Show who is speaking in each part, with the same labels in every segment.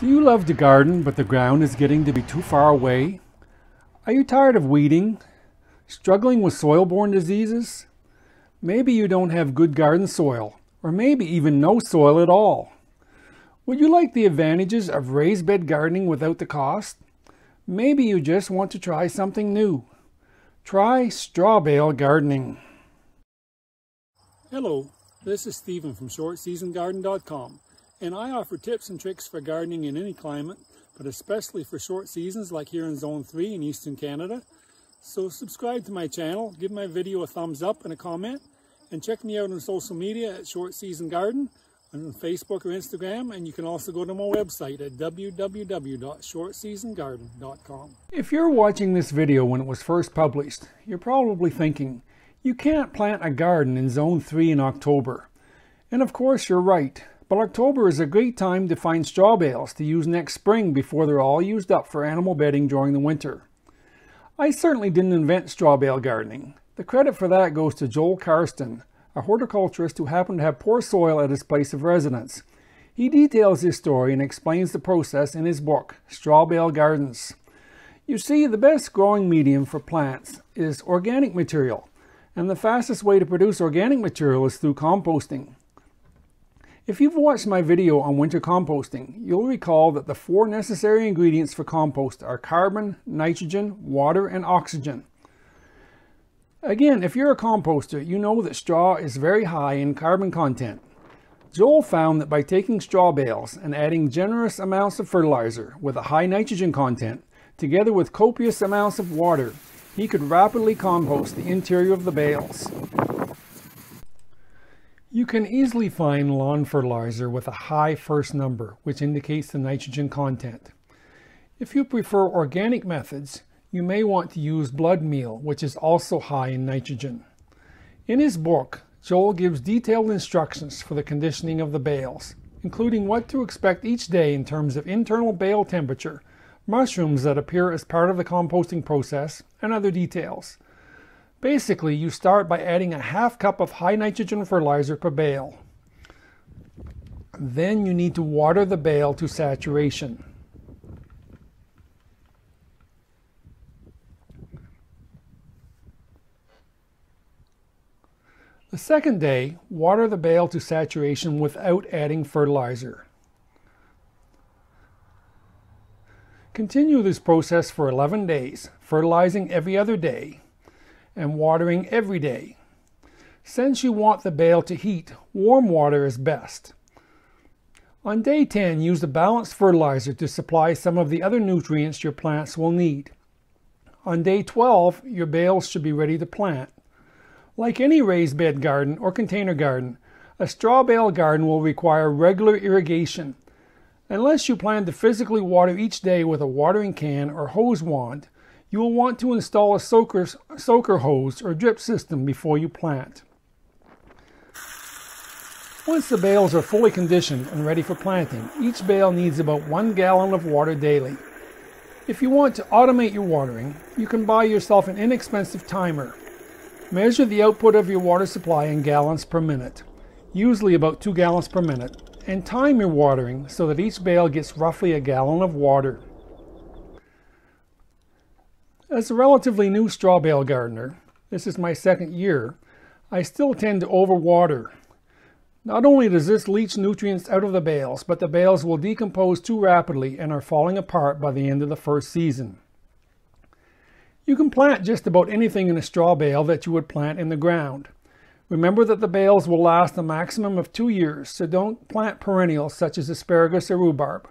Speaker 1: Do you love to garden, but the ground is getting to be too far away? Are you tired of weeding? Struggling with soil-borne diseases? Maybe you don't have good garden soil, or maybe even no soil at all. Would you like the advantages of raised bed gardening without the cost? Maybe you just want to try something new. Try straw bale gardening. Hello, this is Stephen from ShortSeasonGarden.com and I offer tips and tricks for gardening in any climate, but especially for short seasons like here in Zone 3 in Eastern Canada. So subscribe to my channel, give my video a thumbs up and a comment, and check me out on social media at Short Season Garden on Facebook or Instagram, and you can also go to my website at www.shortseasongarden.com. If you're watching this video when it was first published, you're probably thinking, you can't plant a garden in Zone 3 in October. And of course you're right. But October is a great time to find straw bales to use next spring before they're all used up for animal bedding during the winter. I certainly didn't invent straw bale gardening. The credit for that goes to Joel Karsten, a horticulturist who happened to have poor soil at his place of residence. He details his story and explains the process in his book, Straw Bale Gardens. You see, the best growing medium for plants is organic material, and the fastest way to produce organic material is through composting. If you've watched my video on winter composting, you'll recall that the four necessary ingredients for compost are carbon, nitrogen, water, and oxygen. Again, if you're a composter, you know that straw is very high in carbon content. Joel found that by taking straw bales and adding generous amounts of fertilizer with a high nitrogen content, together with copious amounts of water, he could rapidly compost the interior of the bales. You can easily find lawn fertilizer with a high first number, which indicates the nitrogen content. If you prefer organic methods, you may want to use blood meal, which is also high in nitrogen. In his book, Joel gives detailed instructions for the conditioning of the bales, including what to expect each day in terms of internal bale temperature, mushrooms that appear as part of the composting process, and other details. Basically, you start by adding a half cup of high nitrogen fertilizer per bale. Then you need to water the bale to saturation. The second day, water the bale to saturation without adding fertilizer. Continue this process for 11 days, fertilizing every other day and watering every day. Since you want the bale to heat, warm water is best. On day 10, use a balanced fertilizer to supply some of the other nutrients your plants will need. On day 12, your bales should be ready to plant. Like any raised bed garden or container garden, a straw bale garden will require regular irrigation. Unless you plan to physically water each day with a watering can or hose wand, you will want to install a soaker, soaker hose or drip system before you plant. Once the bales are fully conditioned and ready for planting, each bale needs about one gallon of water daily. If you want to automate your watering, you can buy yourself an inexpensive timer. Measure the output of your water supply in gallons per minute, usually about 2 gallons per minute, and time your watering so that each bale gets roughly a gallon of water. As a relatively new straw bale gardener, this is my second year, I still tend to overwater. Not only does this leach nutrients out of the bales, but the bales will decompose too rapidly and are falling apart by the end of the first season. You can plant just about anything in a straw bale that you would plant in the ground. Remember that the bales will last a maximum of two years, so don't plant perennials such as asparagus or rhubarb.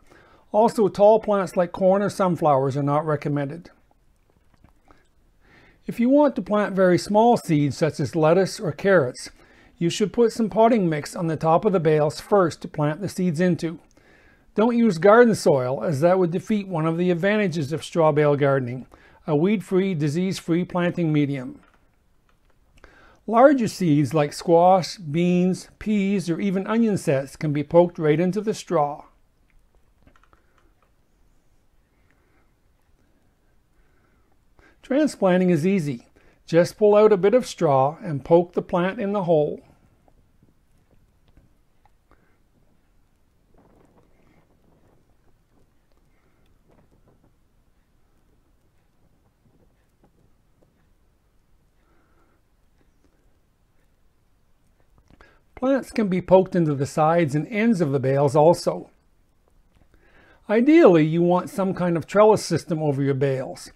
Speaker 1: Also, tall plants like corn or sunflowers are not recommended. If you want to plant very small seeds such as lettuce or carrots, you should put some potting mix on the top of the bales first to plant the seeds into. Don't use garden soil as that would defeat one of the advantages of straw bale gardening, a weed-free, disease-free planting medium. Larger seeds like squash, beans, peas, or even onion sets can be poked right into the straw. Transplanting is easy. Just pull out a bit of straw and poke the plant in the hole. Plants can be poked into the sides and ends of the bales also. Ideally, you want some kind of trellis system over your bales.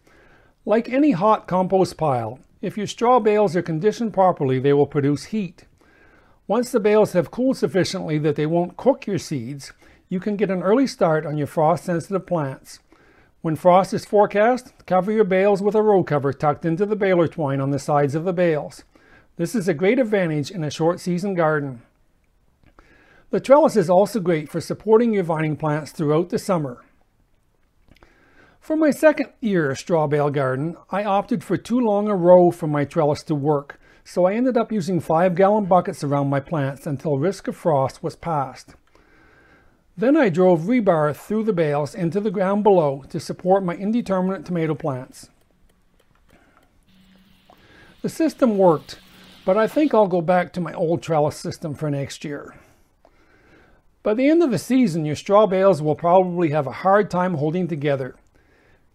Speaker 1: Like any hot compost pile, if your straw bales are conditioned properly, they will produce heat. Once the bales have cooled sufficiently that they won't cook your seeds, you can get an early start on your frost-sensitive plants. When frost is forecast, cover your bales with a row cover tucked into the baler twine on the sides of the bales. This is a great advantage in a short season garden. The trellis is also great for supporting your vining plants throughout the summer. For my second year straw bale garden, I opted for too long a row for my trellis to work, so I ended up using 5 gallon buckets around my plants until risk of frost was past. Then I drove rebar through the bales into the ground below to support my indeterminate tomato plants. The system worked, but I think I'll go back to my old trellis system for next year. By the end of the season, your straw bales will probably have a hard time holding together.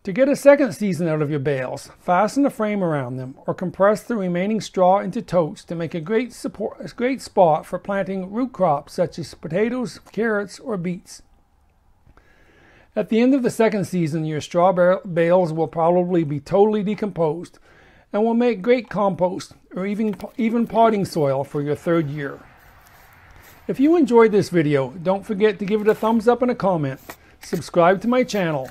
Speaker 1: To get a second season out of your bales, fasten a frame around them or compress the remaining straw into totes to make a great, support, a great spot for planting root crops such as potatoes, carrots, or beets. At the end of the second season, your straw bales will probably be totally decomposed and will make great compost or even, even potting soil for your third year. If you enjoyed this video, don't forget to give it a thumbs up and a comment. Subscribe to my channel,